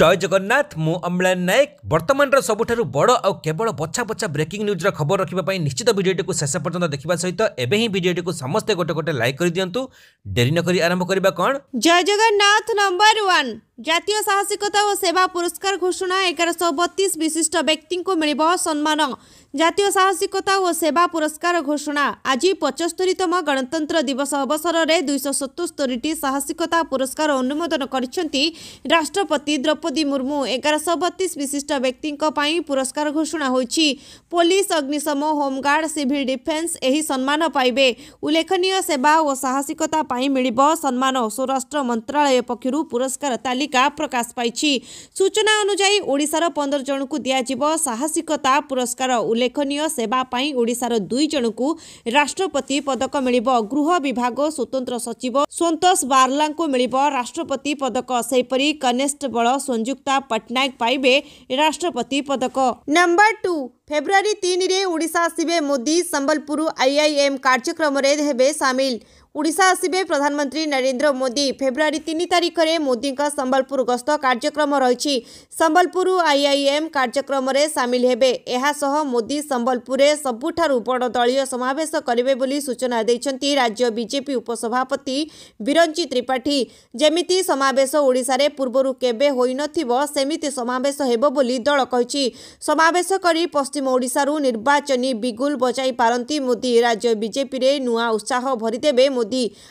ଜୟ ଜଗନ୍ନାଥ ମୁଁ ଅମ୍ଳାନ ନାୟକ ବର୍ତ୍ତମାନର ସବୁଠାରୁ ବଡ଼ ଆଉ କେବଳ ବଛା ବଛା ବ୍ରେକିଂ ନ୍ୟୁଜ୍ର ଖବର ରଖିବା ପାଇଁ ନିଶ୍ଚିତ ଭିଡ଼ିଓଟିକୁ ଶେଷ ପର୍ଯ୍ୟନ୍ତ ଦେଖିବା ସହିତ ଏବେ ହିଁ ଭିଡ଼ିଓଟିକୁ ସମସ୍ତେ ଗୋଟେ ଗୋଟେ ଲାଇକ୍ କରିଦିଅନ୍ତୁ। ଡେରି ନକରି ଆରମ୍ଭ କରିବା କ'ଣ? ଜୟ ଜଗନ୍ନାଥ ନମ୍ବର ୱାନ୍ ଜାତୀୟ ସାହସିକତା ଓ ସେବା ପୁରସ୍କାର ଘୋଷଣା ଏଗାରଶହ ବତିଶ ବିଶିଷ୍ଟ ବ୍ୟକ୍ତିଙ୍କୁ ମିଳିବ ସମ୍ମାନ। ଜାତୀୟ ସାହସିକତା ଓ ସେବା ପୁରସ୍କାର ଘୋଷଣା। ଆଜି ପଚସ୍ତରୀତମ ଗଣତନ୍ତ୍ର ଦିବସ ଅବସରରେ ଦୁଇଶହ ସତସ୍ତରୀଟି ସାହସିକତା ପୁରସ୍କାର ଅନୁମୋଦନ କରିଛନ୍ତି ରାଷ୍ଟ୍ରପତି ଦ୍ରୌପଦୀ ମୁର୍ମୁ। ଏଗାରଶହ ବତିଶ ବିଶିଷ୍ଟ ବ୍ୟକ୍ତିଙ୍କ ପାଇଁ ପୁରସ୍କାର ଘୋଷଣା ହୋଇଛି। ପୋଲିସ ଅଗ୍ନିଶମ ହୋମଗାର୍ଡ ସିଭିଲ ଡିଫେନ୍ସ ଏହି ସମ୍ମାନ ପାଇବେ। ଉଲ୍ଲେଖନୀୟ ସେବା ଓ ସାହସିକତା ପାଇଁ ମିଳିବ ସମ୍ମାନ। ସ୍ୱରାଷ୍ଟ୍ର ମନ୍ତ୍ରାଳୟ ପକ୍ଷରୁ ପୁରସ୍କାର ତାଲିକା ପ୍ରକାଶ ପାଇଛି। ସୂଚନା ଅନୁଯାୟୀ ଓଡ଼ିଶାର ପନ୍ଦର ଜଣଙ୍କୁ ଦିଆଯିବ ସାହସିକତା ପୁରସ୍କାର। ଉଲ୍ଲେଖନୀୟ ସେବା ପାଇଁ ଓଡ଼ିଶାର ଦୁଇ ଜଣଙ୍କୁ ରାଷ୍ଟ୍ରପତି ପଦକ ମିଳିବ। ଗୃହ ବିଭାଗ ସ୍ୱତନ୍ତ୍ର ସଚିବ ସନ୍ତୋଷ ବାର୍ଲାଙ୍କୁ ମିଳିବ ରାଷ୍ଟ୍ରପତି ପଦକ। ସେହିପରି କନେଷ୍ଟବଳ ସଂଯୁକ୍ତା ପଟ୍ଟନାୟକ ପାଇବେ ରାଷ୍ଟ୍ରପତି ପଦକ। ନମ୍ବର ଟୁ ଫେବୃଆରୀ ତିନିରେ ଓଡ଼ିଶା ଆସିବେ ମୋଦି। ସମ୍ବଲପୁର ଆଇଆଇଏମ୍ କାର୍ଯ୍ୟକ୍ରମରେ ହେବେ ସାମିଲ। ଓଡ଼ିଶା ଆସିବେ ପ୍ରଧାନମନ୍ତ୍ରୀ ନରେନ୍ଦ୍ର ମୋଦି ଫେବୃଆରୀ ତିନି ତାରିଖରେ ମୋଦିଙ୍କ ସମ୍ବଲପୁର ଗସ୍ତ କାର୍ଯ୍ୟକ୍ରମ ରହିଛି। ସମ୍ବଲପୁର ଆଇଆଇଏମ୍ କାର୍ଯ୍ୟକ୍ରମରେ ସାମିଲ ହେବେ। ଏହାସହ ମୋଦି ସମ୍ବଲପୁରରେ ସବୁଠାରୁ ବଡ଼ ଦଳୀୟ ସମାବେଶ କରିବେ ବୋଲି ସୂଚନା ଦେଇଛନ୍ତି ରାଜ୍ୟ ବିଜେପି ଉପସଭାପତି ବିରଞ୍ଚି ତ୍ରିପାଠୀ। ଯେମିତି ସମାବେଶ ଓଡ଼ିଶାରେ ପୂର୍ବରୁ କେବେ ହୋଇନଥିବ ସେମିତି ସମାବେଶ ହେବ ବୋଲି ଦଳ କହିଛି। ସମାବେଶ କରି ପଶ୍ଚିମ ଓଡ଼ିଶାରୁ ନିର୍ବାଚନୀ ବିଗୁଲ ବଜାଇ ପାରନ୍ତି ମୋଦି। ରାଜ୍ୟ ବିଜେପିରେ ନୂଆ ଉତ୍ସାହ ଭରିଦେବେ ମୋଦି।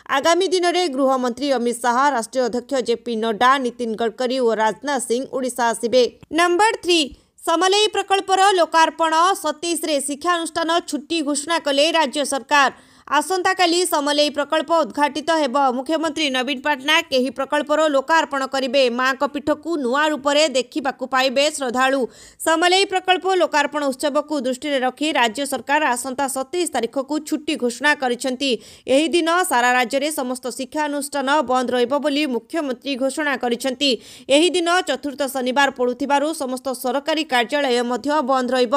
ଆଗାମୀ ଦିନରେ ଗୃହମନ୍ତ୍ରୀ ଅମିତ ଶାହା ରାଷ୍ଟ୍ରୀୟ ଅଧ୍ୟକ୍ଷ ଜେପି ନଡ୍ଡା ନୀତିନ ଗଡ଼କରୀ ଓ ରାଜନାଥ ସିଂ ଓଡ଼ିଶା ଆସିବେ ନମ୍ବର ଥ୍ରୀ ସମଲେଇ ପ୍ରକଳ୍ପର ଲୋକାର୍ପଣ ସତେଇଶରେ ଶିକ୍ଷାନୁଷ୍ଠାନ ଛୁଟି ଘୋଷଣା କଲେ ରାଜ୍ୟ ସରକାର ଆସନ୍ତାକାଲି ସମଲେଇ ପ୍ରକଳ୍ପ ଉଦ୍ଘାଟିତ ହେବ। ମୁଖ୍ୟମନ୍ତ୍ରୀ ନବୀନ ପଟ୍ଟନାୟକ ଏହି ପ୍ରକଳ୍ପର ଲୋକାର୍ପଣ କରିବେ। ମାଙ୍କ ପୀଠକୁ ନୂଆ ରୂପରେ ଦେଖିବାକୁ ପାଇବେ ଶ୍ରଦ୍ଧାଳୁ। ସମଲେଇ ପ୍ରକଳ୍ପ ଲୋକାର୍ପଣ ଉତ୍ସବକୁ ଦୃଷ୍ଟିରେ ରଖି ରାଜ୍ୟ ସରକାର ଆସନ୍ତା ସତେଇଶ ତାରିଖକୁ ଛୁଟି ଘୋଷଣା କରିଛନ୍ତି। ଏହି ଦିନ ସାରା ରାଜ୍ୟରେ ସମସ୍ତ ଶିକ୍ଷାନୁଷ୍ଠାନ ବନ୍ଦ ରହିବ ବୋଲି ମୁଖ୍ୟମନ୍ତ୍ରୀ ଘୋଷଣା କରିଛନ୍ତି। ଏହି ଦିନ ଚତୁର୍ଥ ଶନିବାର ପଡ଼ୁଥିବାରୁ ସମସ୍ତ ସରକାରୀ କାର୍ଯ୍ୟାଳୟ ମଧ୍ୟ ବନ୍ଦ ରହିବ।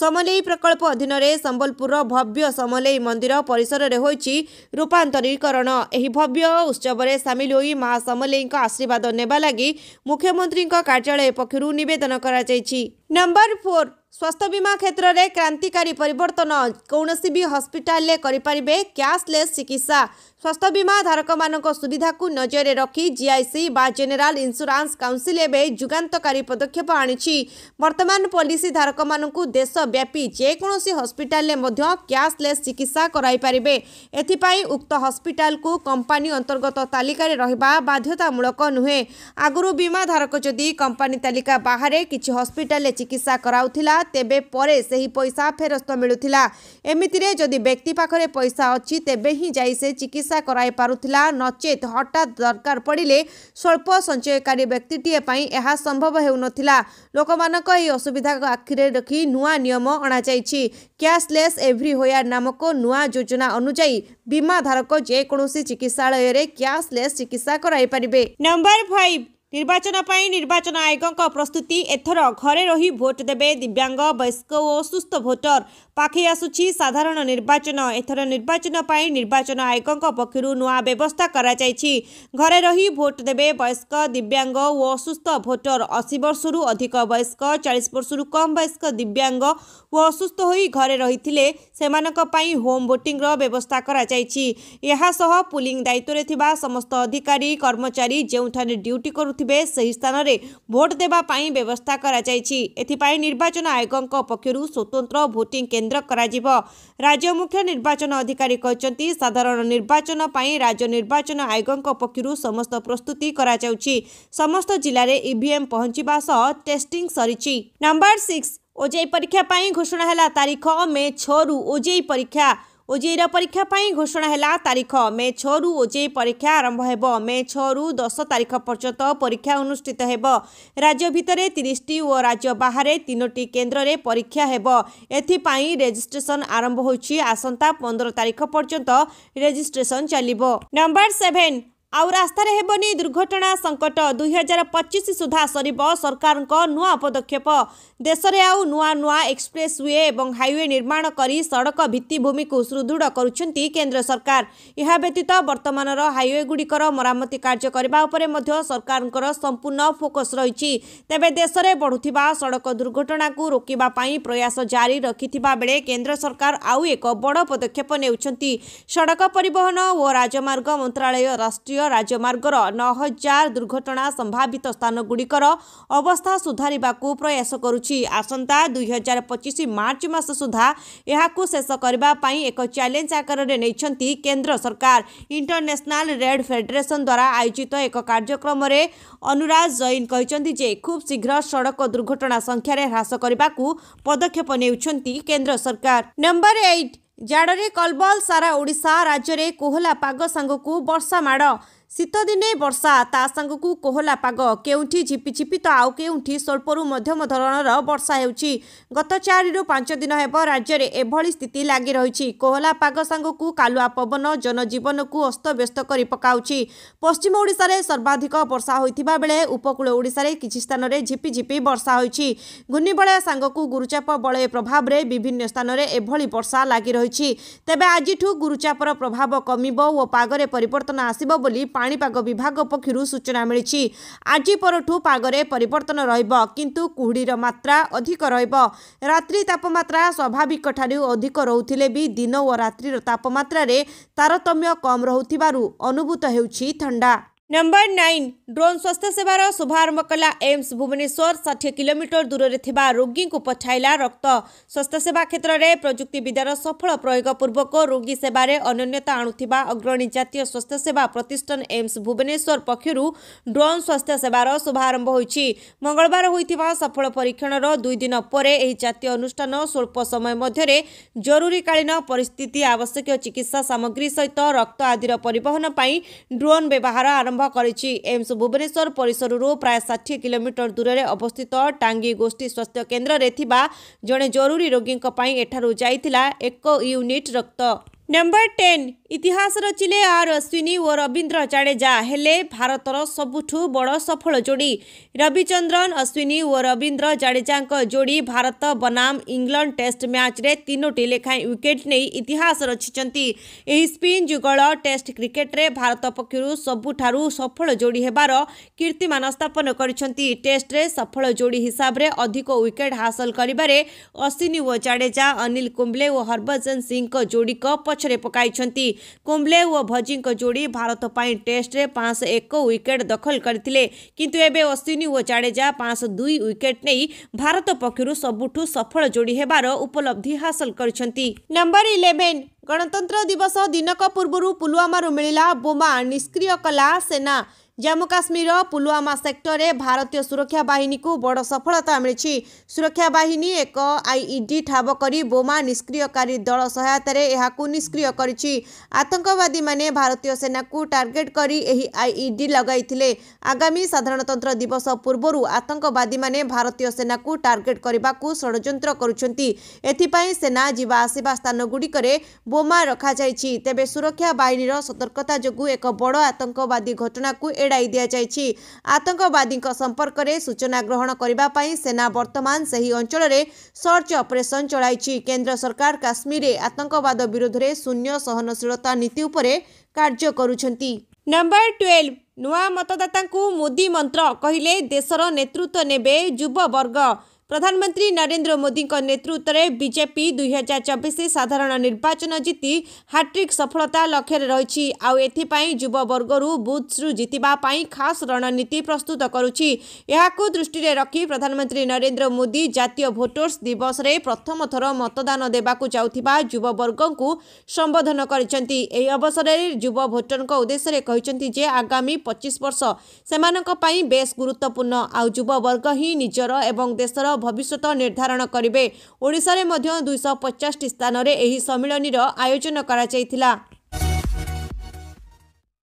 ସମଲେଇ ପ୍ରକଳ୍ପ ଅଧୀନରେ ସମ୍ବଲପୁରର ଭବ୍ୟ ସମଲେଇ ମନ୍ଦିର ପରିସରରେ ହୋଇଛି ରୂପାନ୍ତରୀକରଣ। ଏହି ଭବ୍ୟ ଉତ୍ସବରେ ସାମିଲ ହୋଇ ମା ସମଲେଇଙ୍କ ଆଶୀର୍ବାଦ ନେବା ଲାଗି ମୁଖ୍ୟମନ୍ତ୍ରୀଙ୍କ କାର୍ଯ୍ୟାଳୟ ପକ୍ଷରୁ ନିବେଦନ କରାଯାଇଛି। ନମ୍ବର ଫୋର୍ ସ୍ୱାସ୍ଥ୍ୟ ବୀମା କ୍ଷେତ୍ରରେ କ୍ରାନ୍ତିକାରୀ ପରିବର୍ତ୍ତନ କୌଣସି ବି ହସ୍ପିଟାଲରେ କରିପାରିବେ କ୍ୟାସଲେସ୍ ଚିକିତ୍ସା ସ୍ୱାସ୍ଥ୍ୟ ବୀମା ଧାରକମାନଙ୍କ ସୁବିଧାକୁ ନଜରରେ ରଖି ଜିଆଇସି ବା ଜେନେରାଲ ଇନ୍ସୁରାନ୍ସ କାଉନସିଲ ଏବେ ଯୁଗାନ୍ତକାରୀ ପଦକ୍ଷେପ ଆଣିଛି ବର୍ତ୍ତମାନ ପଲିସି ଧାରକମାନଙ୍କୁ ଦେଶବ୍ୟାପୀ ଯେକୌଣସି ହସ୍ପିଟାଲରେ ମଧ୍ୟ କ୍ୟାସଲେସ୍ ଚିକିତ୍ସା କରାଇପାରିବେ ଏଥିପାଇଁ ଉକ୍ତ ହସ୍ପିଟାଲକୁ କମ୍ପାନୀ ଅନ୍ତର୍ଗତ ତାଲିକାରେ ରହିବା ବାଧ୍ୟତାମୂଳକ ନୁହେଁ ଆଗରୁ ବୀମା ଧାରକ ଯଦି କମ୍ପାନୀ ତାଲିକା ବାହାରେ କିଛି ହସ୍ପିଟାଲରେ ଚିକିତ୍ସା କରାଉଥିଲା ତେବେ ପରେ ସେହି ପଇସା ଫେରସ୍ତ ମିଳୁଥିଲା। ଏମିତିରେ ଯଦି ବ୍ୟକ୍ତି ପାଖରେ ପଇସା ଅଛି ତେବେ ହିଁ ଯାଇ ସେ ଚିକିତ୍ସା କରାଇ ପାରୁଥିଲା। ନଚେତ୍ ହଠାତ୍ ଦରକାର ପଡ଼ିଲେ ସ୍ୱଳ୍ପ ସଞ୍ଚୟକାରୀ ବ୍ୟକ୍ତିଟିଏ ପାଇଁ ଏହା ସମ୍ଭବ ହେଉନଥିଲା। ଲୋକମାନଙ୍କ ଏହି ଅସୁବିଧାକୁ ଆଖିରେ ରଖି ନୂଆ ନିୟମ ଅଣାଯାଇଛି। କ୍ୟାସଲେସ୍ ଏଭ୍ରି ହୋୟାର ନାମକ ନୂଆ ଯୋଜନା ଅନୁଯାୟୀ ବୀମା ଧାରକ ଯେକୌଣସି ଚିକିତ୍ସାଳୟରେ କ୍ୟାସଲେସ୍ ଚିକିତ୍ସା କରାଇପାରିବେ ନମ୍ବର ଫାଇଭ ନିର୍ବାଚନ ପାଇଁ ନିର୍ବାଚନ ଆୟୋଗଙ୍କ ପ୍ରସ୍ତୁତି। ଏଥର ଘରେ ରହି ଭୋଟ ଦେବେ ଦିବ୍ୟାଙ୍ଗ ବୟସ୍କ ଓ ଅସୁସ୍ଥ ଭୋଟର। ପାଖେଇ ଆସୁଛି ସାଧାରଣ ନିର୍ବାଚନ। ଏଥର ନିର୍ବାଚନ ପାଇଁ ନିର୍ବାଚନ ଆୟୋଗଙ୍କ ପକ୍ଷରୁ ନୂଆ ବ୍ୟବସ୍ଥା କରାଯାଇଛି। ଘରେ ରହି ଭୋଟ ଦେବେ ବୟସ୍କ ଦିବ୍ୟାଙ୍ଗ ଓ ଅସୁସ୍ଥ ଭୋଟର। ଅଶୀ ବର୍ଷରୁ ଅଧିକ ବୟସ୍କ ଚାଳିଶ ବର୍ଷରୁ କମ୍ ବୟସ୍କ ଦିବ୍ୟାଙ୍ଗ ଓ ଅସୁସ୍ଥ ହୋଇ ଘରେ ରହିଥିଲେ ସେମାନଙ୍କ ପାଇଁ ହୋମ୍ ଭୋଟିଂର ବ୍ୟବସ୍ଥା କରାଯାଇଛି। ଏହାସହ ପୁଲିଂ ଦାୟିତ୍ୱରେ ଥିବା ସମସ୍ତ ଅଧିକାରୀ କର୍ମଚାରୀ ଯେଉଁଠାରେ ଡ୍ୟୁଟି କରୁଥିବେ ସେହି ସ୍ଥାନରେ ଭୋଟ ଦେବା ପାଇଁ ବ୍ୟବସ୍ଥା କରାଯାଇଛି। ଏଥିପାଇଁ ନିର୍ବାଚନ ଆୟୋଗଙ୍କ ପକ୍ଷରୁ ସ୍ୱତନ୍ତ୍ର ଭୋଟିଂ କେନ୍ଦ୍ର କରାଯିବ। ରାଜ୍ୟ ମୁଖ୍ୟ ନିର୍ବାଚନ ଅଧିକାରୀ କହିଛନ୍ତି ସାଧାରଣ ନିର୍ବାଚନ ପାଇଁ ରାଜ୍ୟ ନିର୍ବାଚନ ଆୟୋଗଙ୍କ ପକ୍ଷରୁ ସମସ୍ତ ପ୍ରସ୍ତୁତି କରାଯାଉଛି। ସମସ୍ତ ଜିଲ୍ଲାରେ ଇଭିଏମ୍ ପହଞ୍ଚିବା ସହ ଟେଷ୍ଟିଂ ସରିଛି। ନମ୍ବର ସିକ୍ସ ଓଜେଇ ପରୀକ୍ଷା ପାଇଁ ଘୋଷଣା ହେଲା ତାରିଖ ମେ ଛଅରୁ ଓଜେଇ ପରୀକ୍ଷା। ଓଜେଇର ପରୀକ୍ଷା ପାଇଁ ଘୋଷଣା ହେଲା ତାରିଖ। ମେ ଛଅରୁ ଓଜେଇ ପରୀକ୍ଷା ଆରମ୍ଭ ହେବ। ମେ ଛଅରୁ ଦଶ ତାରିଖ ପର୍ଯ୍ୟନ୍ତ ପରୀକ୍ଷା ଅନୁଷ୍ଠିତ ହେବ। ରାଜ୍ୟ ଭିତରେ ତିରିଶଟି ଓ ରାଜ୍ୟ ବାହାରେ ତିନୋଟି କେନ୍ଦ୍ରରେ ପରୀକ୍ଷା ହେବ। ଏଥିପାଇଁ ରେଜିଷ୍ଟ୍ରେସନ ଆରମ୍ଭ ହୋଇଛି। ଆସନ୍ତା ପନ୍ଦର ତାରିଖ ପର୍ଯ୍ୟନ୍ତ ରେଜିଷ୍ଟ୍ରେସନ ଚାଲିବ। ନମ୍ବର ସେଭେନ୍ ଆଉ ରାସ୍ତାରେ ହେବନି ଦୁର୍ଘଟଣା ସଙ୍କଟ ଦୁଇ ହଜାର ପଚିଶ ସୁଦ୍ଧା ସରିବ ସରକାରଙ୍କ ନୂଆ ପଦକ୍ଷେପ। ଦେଶରେ ଆଉ ନୂଆ ନୂଆ ଏକ୍ସପ୍ରେସ୍ ୱେ ଏବଂ ହାଇୱେ ନିର୍ମାଣ କରି ସଡ଼କ ଭିତ୍ତିଭୂମିକୁ ସୁଦୃଢ଼ କରୁଛନ୍ତି କେନ୍ଦ୍ର ସରକାର। ଏହା ବ୍ୟତୀତ ବର୍ତ୍ତମାନର ହାଇୱେଗୁଡ଼ିକର ମରାମତି କାର୍ଯ୍ୟ କରିବା ଉପରେ ମଧ୍ୟ ସରକାରଙ୍କର ସମ୍ପୂର୍ଣ୍ଣ ଫୋକସ୍ ରହିଛି। ତେବେ ଦେଶରେ ବଢ଼ୁଥିବା ସଡ଼କ ଦୁର୍ଘଟଣାକୁ ରୋକିବା ପାଇଁ ପ୍ରୟାସ ଜାରି ରଖିଥିବା ବେଳେ କେନ୍ଦ୍ର ସରକାର ଆଉ ଏକ ବଡ଼ ପଦକ୍ଷେପ ନେଉଛନ୍ତି। ସଡ଼କ ପରିବହନ ଓ ରାଜମାର୍ଗ ମନ୍ତ୍ରାଳୟ ରାଷ୍ଟ୍ରୀୟ ରାଜମାର୍ଗର ନଅ ହଜାର ଦୁର୍ଘଟଣା ସମ୍ଭାବିତ ସ୍ଥାନଗୁଡ଼ିକର ଅବସ୍ଥା ସୁଧାରିବାକୁ ପ୍ରୟାସ କରୁଛି। ଆସନ୍ତା ଦୁଇ ହଜାର ପଚିଶ ମାର୍ଚ୍ଚ ମାସ ସୁଦ୍ଧା ଏହାକୁ ଶେଷ କରିବା ପାଇଁ ଏକ ଚ୍ୟାଲେଞ୍ଜ ଆକାରରେ ନେଇଛନ୍ତି କେନ୍ଦ୍ର ସରକାର। ଇଣ୍ଟରନ୍ୟାସନାଲ ରେଡ୍ ଫେଡେରେସନ ଦ୍ୱାରା ଆୟୋଜିତ ଏକ କାର୍ଯ୍ୟକ୍ରମରେ ଅନୁରାଜ ଜୈନ କହିଛନ୍ତି ଯେ ଖୁବ୍ ଶୀଘ୍ର ସଡ଼କ ଦୁର୍ଘଟଣା ସଂଖ୍ୟାରେ ହ୍ରାସ କରିବାକୁ ପଦକ୍ଷେପ ନେଉଛନ୍ତି କେନ୍ଦ୍ର ସରକାର। ନମ୍ବର ଏଇଟ୍ ଜାଡ଼ରେ କଲବଲ ସାରା ଓଡ଼ିଶା ରାଜ୍ୟରେ କୋହଲା ପାଗ ସାଙ୍ଗକୁ ବର୍ଷା ମାଡ଼। ଶୀତଦିନେ ବର୍ଷା ତା ସାଙ୍ଗକୁ କୋହଲା ପାଗ କେଉଁଠି ଝିପିଝିପି ତ ଆଉ କେଉଁଠି ସ୍ୱଳ୍ପରୁ ମଧ୍ୟମ ଧରଣର ବର୍ଷା ହେଉଛି। ଗତ ଚାରିରୁ ପାଞ୍ଚ ଦିନ ହେବ ରାଜ୍ୟରେ ଏଭଳି ସ୍ଥିତି ଲାଗି ରହିଛି। କୋହଲା ପାଗ ସାଙ୍ଗକୁ କାଲୁଆ ପବନ ଜନଜୀବନକୁ ଅସ୍ତବ୍ୟସ୍ତ କରି ପକାଉଛି। ପଶ୍ଚିମ ଓଡ଼ିଶାରେ ସର୍ବାଧିକ ବର୍ଷା ହୋଇଥିବା ବେଳେ ଉପକୂଳ ଓଡ଼ିଶାରେ କିଛି ସ୍ଥାନରେ ଝିପିଝିପି ବର୍ଷା ହୋଇଛି। ଘୂର୍ଣ୍ଣିବଳୟ ସାଙ୍ଗକୁ ଗୁରୁଚାପ ବଳୟ ପ୍ରଭାବରେ ବିଭିନ୍ନ ସ୍ଥାନରେ ଏଭଳି ବର୍ଷା ଲାଗି ରହିଛି। ତେବେ ଆଜିଠୁ ଗୁରୁଚାପର ପ୍ରଭାବ କମିବ ଓ ପାଗରେ ପରିବର୍ତ୍ତନ ଆସିବ ବୋଲି ପାଣିପାଗ ବିଭାଗ ପକ୍ଷରୁ ସୂଚନା ମିଳିଛି। ଆଜି ପରଠୁ ପାଗରେ ପରିବର୍ତ୍ତନ ରହିବ କିନ୍ତୁ କୁହୁଡ଼ିର ମାତ୍ରା ଅଧିକ ରହିବ। ରାତ୍ରି ତାପମାତ୍ରା ସ୍ୱାଭାବିକଠାରୁ ଅଧିକ ରହୁଥିଲେ ବି ଦିନ ଓ ରାତ୍ରିର ତାପମାତ୍ରାରେ ତାରତମ୍ୟ କମ୍ ରହୁଥିବାରୁ ଅନୁଭୂତ ହେଉଛି ଥଣ୍ଡା। ନମ୍ବର ନାଇନ୍ ଡ୍ରୋନ୍ ସ୍ୱାସ୍ଥ୍ୟସେବାର ଶୁଭାରମ୍ଭ କଲା ଏମ୍ସ ଭୁବନେଶ୍ୱର ଷାଠିଏ କିଲୋମିଟର ଦୂରରେ ଥିବା ରୋଗୀଙ୍କୁ ପଠାଇଲା ରକ୍ତ ସ୍ୱାସ୍ଥ୍ୟସେବା କ୍ଷେତ୍ରରେ ପ୍ରଯୁକ୍ତିବିଦ୍ୟାର ସଫଳ ପ୍ରୟୋଗ ପୂର୍ବକ ରୋଗୀ ସେବାରେ ଅନନ୍ୟତା ଆଣୁଥିବା ଅଗ୍ରଣୀ ଜାତୀୟ ସ୍ୱାସ୍ଥ୍ୟସେବା ପ୍ରତିଷ୍ଠାନ ଏମ୍ସ ଭୁବନେଶ୍ୱର ପକ୍ଷରୁ ଡ୍ରୋନ୍ ସ୍ୱାସ୍ଥ୍ୟସେବାର ଶୁଭାରମ୍ଭ ହୋଇଛି ମଙ୍ଗଳବାର ହୋଇଥିବା ସଫଳ ପରୀକ୍ଷଣର ଦୁଇ ଦିନ ପରେ ଏହି ଜାତୀୟ ଅନୁଷ୍ଠାନ ସ୍ୱଳ୍ପ ସମୟ ମଧ୍ୟରେ ଜରୁରୀକାଳୀନ ପରିସ୍ଥିତି ଆବଶ୍ୟକୀୟ ଚିକିତ୍ସା ସାମଗ୍ରୀ ସହିତ ରକ୍ତ ଆଦିର ପରିବହନ ପାଇଁ ଡ୍ରୋନ୍ ବ୍ୟବହାର ଆରମ୍ଭ କରିଛି। ଏମ୍ସ ଭୁବନେଶ୍ୱର ପରିସରରୁ ପ୍ରାୟ ଷାଠିଏ କିଲୋମିଟର ଦୂରରେ ଅବସ୍ଥିତ ଟାଙ୍ଗୀ ଗୋଷ୍ଠୀ ସ୍ୱାସ୍ଥ୍ୟ କେନ୍ଦ୍ରରେ ଥିବା ଜଣେ ଜରୁରୀ ରୋଗୀଙ୍କ ପାଇଁ ଏଠାରୁ ଯାଇଥିଲା ଏକ ୟୁନିଟ୍ ରକ୍ତ। ନମ୍ବର ଟେନ୍ ଇତିହାସ ରଚିଲେ ଆର୍ ଅଶ୍ୱିନୀ ଓ ରବୀନ୍ଦ୍ର ଜାଡେଜା ହେଲେ ଭାରତର ସବୁଠୁ ବଡ଼ ସଫଳ ଯୋଡ଼ି ରବିଚନ୍ଦ୍ରନ ଅଶ୍ୱିନୀ ଓ ରବୀନ୍ଦ୍ର ଜାଡେଜାଙ୍କ ଯୋଡ଼ି ଭାରତ ବନାମ ଇଂଲଣ୍ଡ ଟେଷ୍ଟ ମ୍ୟାଚ୍ରେ ତିନୋଟି ଲେଖାଏଁ ୱିକେଟ୍ ନେଇ ଇତିହାସ ରଚିଛନ୍ତି ଏହି ସ୍ପିନ୍ ଯୁଗଳ ଟେଷ୍ଟ କ୍ରିକେଟରେ ଭାରତ ପକ୍ଷରୁ ସବୁଠାରୁ ସଫଳ ଯୋଡ଼ି ହେବାର କୀର୍ତ୍ତିମାନ ସ୍ଥାପନ କରିଛନ୍ତି ଟେଷ୍ଟରେ ସଫଳ ଯୋଡ଼ି ହିସାବରେ ଅଧିକ ୱିକେଟ୍ ହାସଲ କରିବାରେ ଅଶ୍ୱିନୀ ଓ ଜାଡେଜା ଅନିଲ କୁମ୍ବଲେ ଓ ହରଭଜନ ସିଂଙ୍କ ଯୋଡ଼ିକ ପଛରେ ପକାଇଛନ୍ତି। କୁମ୍ବଲେ ଓ ଭଜିଙ୍କ ଯୋଡ଼ି ଭାରତ ପାଇଁ ଟେଷ୍ଟରେ ପାଞ୍ଚଶହ ଏକ ୱିକେଟ୍ ଦଖଲ କରିଥିଲେ। କିନ୍ତୁ ଏବେ ଅଶ୍ୱିନୀ ଓ ଜାଡେଜା ପାଞ୍ଚଶହ ଦୁଇ ୱିକେଟ୍ ନେଇ ଭାରତ ପକ୍ଷରୁ ସବୁଠୁ ସଫଳ ଯୋଡ଼ି ହେବାର ଉପଲବ୍ଧି ହାସଲ କରିଛନ୍ତି। ନମ୍ବର ଇଲେଭେନ୍ ଗଣତନ୍ତ୍ର ଦିବସ ଦିନକ ପୂର୍ବରୁ ପୁଲୱାମାରୁ ମିଳିଲା ବୋମା ନିଷ୍କ୍ରିୟ କଲା ସେନା। ଜାମ୍ମୁ କାଶ୍ମୀରର ପୁଲୱାମା ସେକ୍ଟରରେ ଭାରତୀୟ ସୁରକ୍ଷା ବାହିନୀକୁ ବଡ଼ ସଫଳତା ମିଳିଛି। ସୁରକ୍ଷା ବାହିନୀ ଏକ ଆଇଇଡି ଠାବ କରି ବୋମା ନିଷ୍କ୍ରିୟକାରୀ ଦଳ ସହାୟତାରେ ଏହାକୁ ନିଷ୍କ୍ରିୟ କରିଛି। ଆତଙ୍କବାଦୀମାନେ ଭାରତୀୟ ସେନାକୁ ଟାର୍ଗେଟ୍ କରି ଏହି ଆଇଇଡି ଲଗାଇଥିଲେ। ଆଗାମୀ ସାଧାରଣତନ୍ତ୍ର ଦିବସ ପୂର୍ବରୁ ଆତଙ୍କବାଦୀମାନେ ଭାରତୀୟ ସେନାକୁ ଟାର୍ଗେଟ୍ କରିବାକୁ ଷଡ଼ଯନ୍ତ୍ର କରୁଛନ୍ତି। ଏଥିପାଇଁ ସେନା ଯିବା ଆସିବା ସ୍ଥାନଗୁଡ଼ିକରେ ବୋମା ରଖାଯାଇଛି। ତେବେ ସୁରକ୍ଷା ବାହିନୀର ସତର୍କତା ଯୋଗୁଁ ଏକ ବଡ଼ ଆତଙ୍କବାଦୀ ଘଟଣାକୁ ଏଡ଼ାଇ ଦିଆଯାଇଛି। ଆତଙ୍କବାଦୀଙ୍କ ସମ୍ପର୍କରେ ସୂଚନା ଗ୍ରହଣ କରିବା ପାଇଁ ସେନା ବର୍ତ୍ତମାନ ସେହି ଅଞ୍ଚଳରେ ସର୍ଚ୍ଚ ଅପରେସନ୍ ଚଳାଇଛି। କେନ୍ଦ୍ର ସରକାର କାଶ୍ମୀରରେ ଆତଙ୍କବାଦ ବିରୋଧରେ ଶୂନ୍ୟ ସହନଶୀଳତା ନୀତି ଉପରେ କାର୍ଯ୍ୟ କରୁଛନ୍ତି। ନମ୍ବର ଟୁଏଲ୍ଭ ନୂଆ ମତଦାତାଙ୍କୁ ମୋଦି ମନ୍ତ୍ର କହିଲେ ଦେଶର ନେତୃତ୍ୱ ନେବେ ଯୁବବର୍ଗ। ପ୍ରଧାନମନ୍ତ୍ରୀ ନରେନ୍ଦ୍ର ମୋଦିଙ୍କ ନେତୃତ୍ୱରେ ବିଜେପି ଦୁଇ ହଜାର ଚବିଶ ସାଧାରଣ ନିର୍ବାଚନ ଜିତି ହାଟ୍ରିକ୍ ସଫଳତା ଲକ୍ଷ୍ୟରେ ରହିଛି। ଆଉ ଏଥିପାଇଁ ଯୁବବର୍ଗରୁ ବୁଥ୍ସରୁ ଜିତିବା ପାଇଁ ଖାସ୍ ରଣନୀତି ପ୍ରସ୍ତୁତ କରୁଛି। ଏହାକୁ ଦୃଷ୍ଟିରେ ରଖି ପ୍ରଧାନମନ୍ତ୍ରୀ ନରେନ୍ଦ୍ର ମୋଦି ଜାତୀୟ ଭୋଟର୍ସ ଦିବସରେ ପ୍ରଥମ ଥର ମତଦାନ ଦେବାକୁ ଯାଉଥିବା ଯୁବବର୍ଗଙ୍କୁ ସମ୍ବୋଧନ କରିଛନ୍ତି। ଏହି ଅବସରରେ ଯୁବ ଭୋଟରଙ୍କ ଉଦ୍ଦେଶ୍ୟରେ କହିଛନ୍ତି ଯେ ଆଗାମୀ ପଚିଶ ବର୍ଷ ସେମାନଙ୍କ ପାଇଁ ବେଶ୍ ଗୁରୁତ୍ୱପୂର୍ଣ୍ଣ। ଆଉ ଯୁବବର୍ଗ ହିଁ ନିଜର ଏବଂ ଦେଶର ଭବିଷ୍ୟତ ନିର୍ଦ୍ଧାରଣ କରିବେ। ଓଡ଼ିଶାରେ ମଧ୍ୟ ଦୁଇଶହ ପଚାଶଟି ସ୍ଥାନରେ ଏହି ସମ୍ମିଳନୀର ଆୟୋଜନ କରାଯାଇଥିଲା।